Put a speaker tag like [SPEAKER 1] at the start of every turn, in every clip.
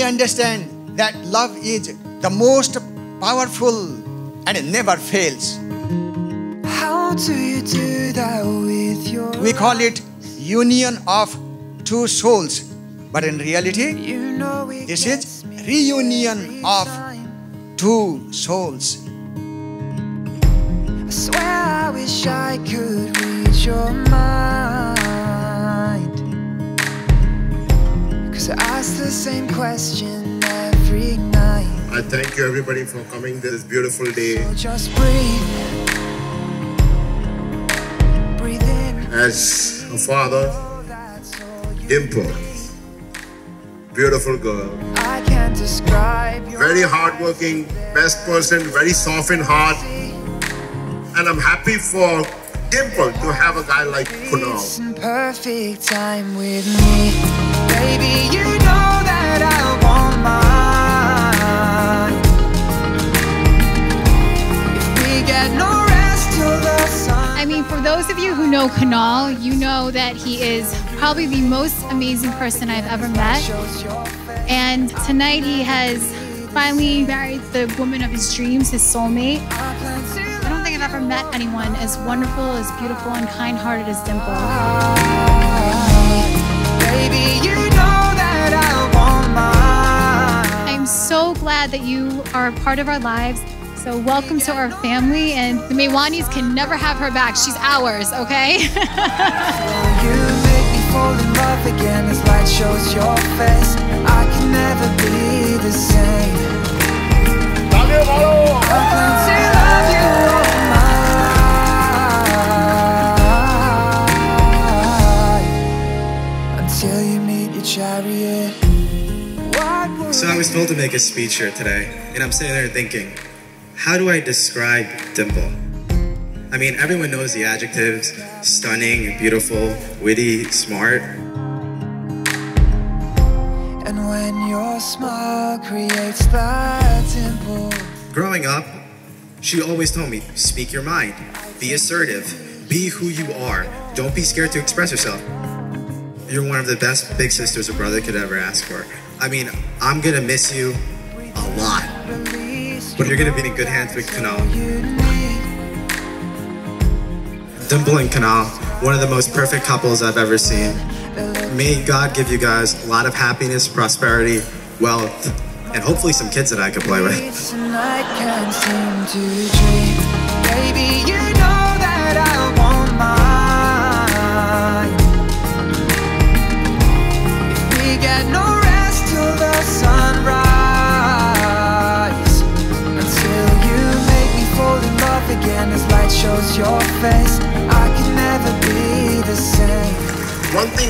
[SPEAKER 1] we understand that love is the most powerful and it never fails.
[SPEAKER 2] How do you do that with your
[SPEAKER 1] We call it union of two souls, but in reality,
[SPEAKER 2] You know
[SPEAKER 1] this is reunion of two souls.
[SPEAKER 2] I swear I wish I could read your mind I ask the same question every night.
[SPEAKER 3] I thank you everybody for coming this beautiful day.
[SPEAKER 2] So just breathe. Breathe in.
[SPEAKER 3] As a father,
[SPEAKER 2] That's all you
[SPEAKER 3] Dimple, beautiful girl,
[SPEAKER 2] I can't describe your
[SPEAKER 3] very hardworking, best person, very soft in heart, and I'm happy for Dimple to have a guy like Kunal.
[SPEAKER 2] Perfect time with me Baby, you know that I want mine If we get no rest till the sun
[SPEAKER 4] I mean, for those of you who know Kunal, you know that he is probably the most amazing person I've ever met.
[SPEAKER 2] shows your face
[SPEAKER 4] And tonight he has finally married the woman of his dreams, his soulmate.
[SPEAKER 2] I
[SPEAKER 4] don't think I've ever met anyone as wonderful, as beautiful, and kind hearted as Dimple. So glad that you are a part of our lives. So, welcome to our family. And the Maywanis can never have her back. She's ours, okay?
[SPEAKER 2] You make me fall in love again as light shows your face I can never be the same would
[SPEAKER 5] I was told to make a speech here today, and I'm sitting there thinking, how do I describe Dimple? I mean, everyone knows the adjectives stunning, beautiful, witty, smart.
[SPEAKER 2] And when your smile creates that dimple
[SPEAKER 5] Growing up, she always told me, speak your mind, be assertive, be who you are, don't be scared to express yourself. You're one of the best big sisters a brother could ever ask for. I mean, I'm gonna miss you a lot, but you're gonna be in good hands with
[SPEAKER 2] Kunal.
[SPEAKER 5] Dimple and Kunal, one of the most perfect couples I've ever seen. May God give you guys a lot of happiness, prosperity, wealth, and hopefully some kids that I can play with.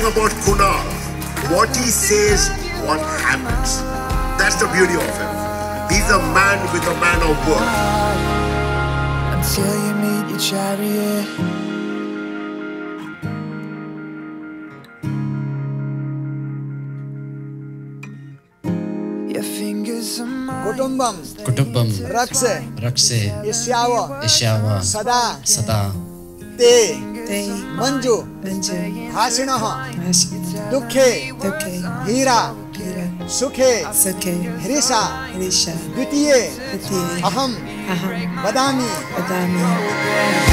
[SPEAKER 3] thing about Kunal, what he says, what happens. That's the beauty of him. He's a man with a man of word.
[SPEAKER 2] Until you meet your chariot Your fingers are mine
[SPEAKER 1] Kutumbam,
[SPEAKER 6] कुटुम्बं
[SPEAKER 1] Rakse,
[SPEAKER 6] Raksha
[SPEAKER 1] Isyawa,
[SPEAKER 6] यशाव
[SPEAKER 1] Sada,
[SPEAKER 6] सदा
[SPEAKER 1] Te,
[SPEAKER 7] ते मंजू
[SPEAKER 1] भाषिण।
[SPEAKER 7] दुखे दुखे।
[SPEAKER 1] हीरा।
[SPEAKER 7] सुखे।
[SPEAKER 1] सुखे।
[SPEAKER 7] हृषा
[SPEAKER 1] हृषा
[SPEAKER 7] द्वितीय।
[SPEAKER 2] द्वितीय। अहम। अहम। बदामी
[SPEAKER 8] बदामी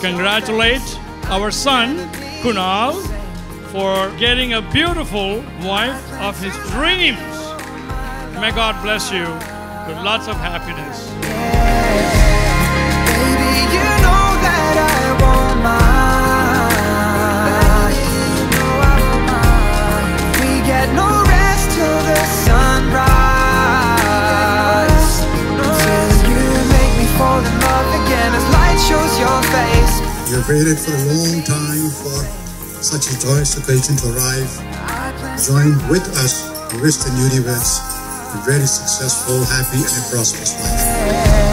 [SPEAKER 8] congratulate our son, Kunal, for getting a beautiful wife of his dreams. May God bless you with lots of happiness.
[SPEAKER 9] Waited for a long time for such a joyous occasion to arrive. Join with us to wish the newlyweds a very successful, happy, and prosperous life.